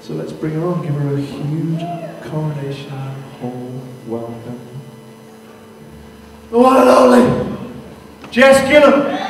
So let's bring her on, give her a huge coronation hall welcome. The one and only Jess Gillam.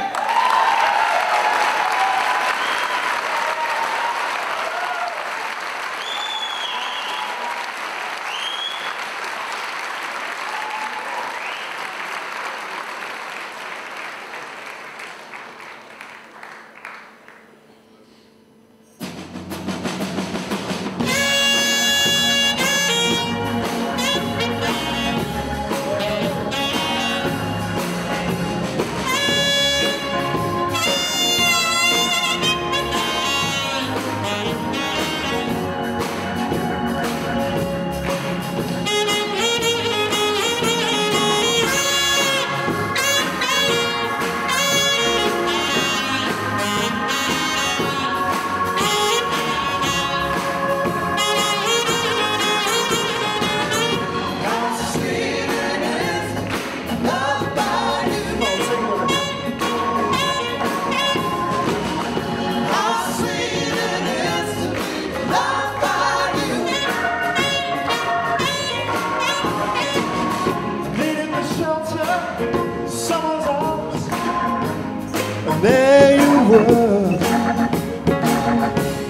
Were.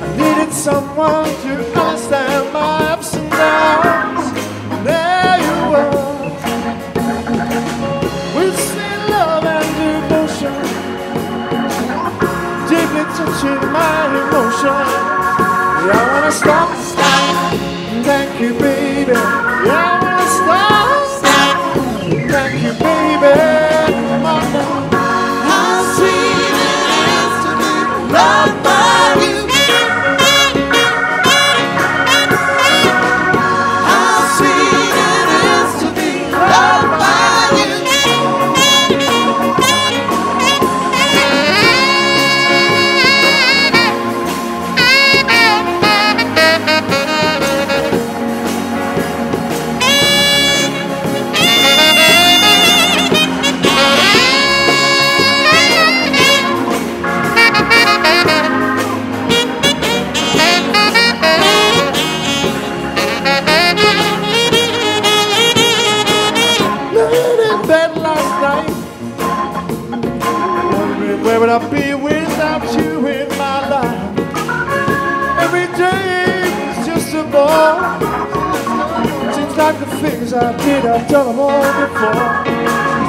I needed someone to understand my ups and downs. And there you were. With sweet love and devotion. Deeply touching my emotion. Yeah, I wanna stop. stop. Thank you, baby. Yeah, I wanna stop, stop. Thank you, baby. Where would I be without you in my life. Every day is just a bore. Seems like the things I did, I've done them all before.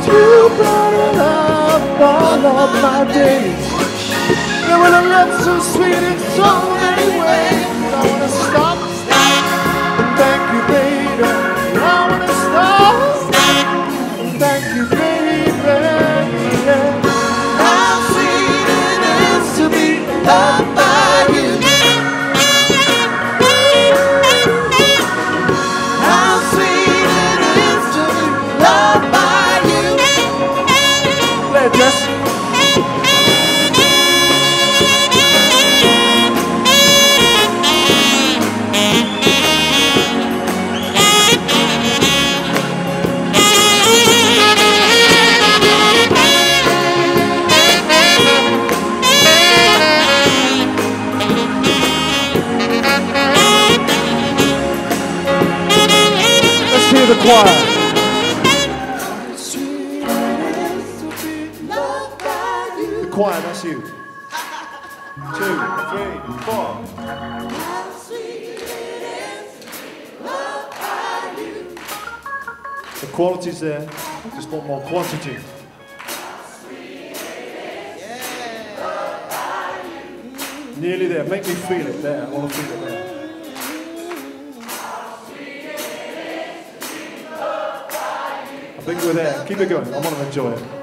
You brought up all of my days. There was a love so sweet in so many ways. I wanna stop. The choir, that's you. Two, three, four. The quality's there, just want more quantity. Nearly there, make me feel it there, I want to feel it there. We're there. Keep it going. I want to enjoy it.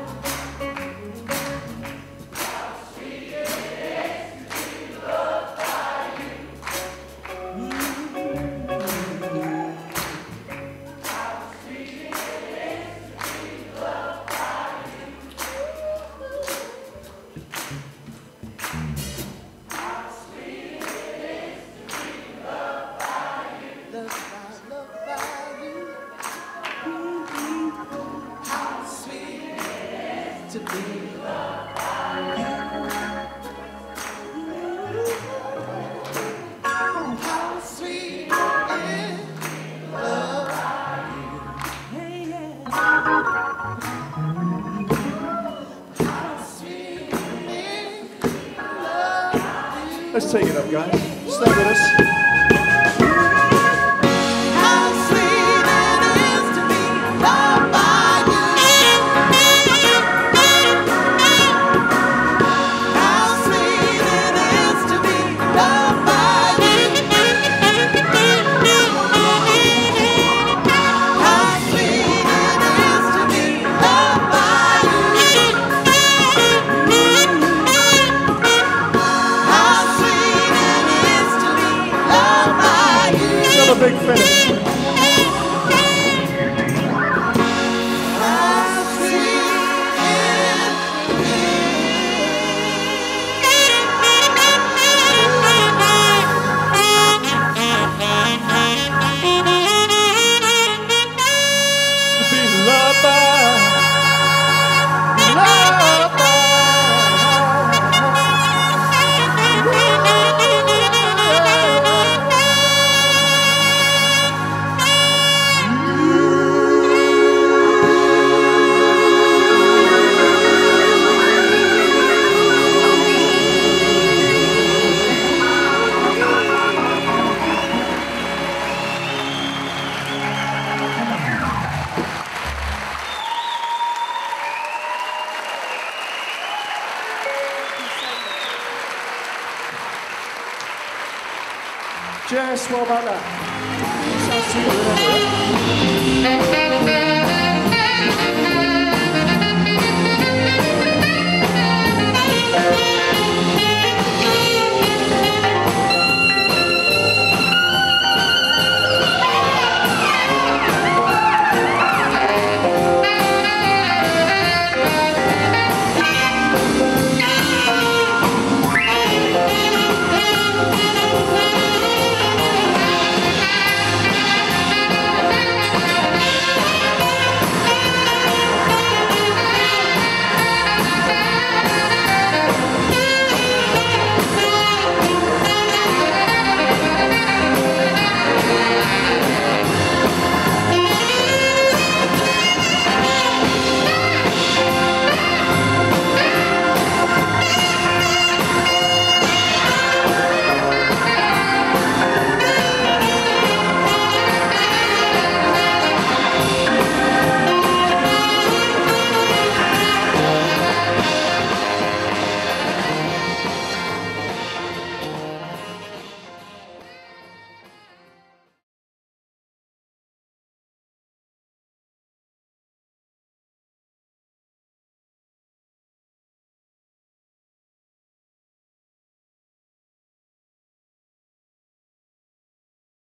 Let's take it up, guys. Stay with us. Still Jess, what about that?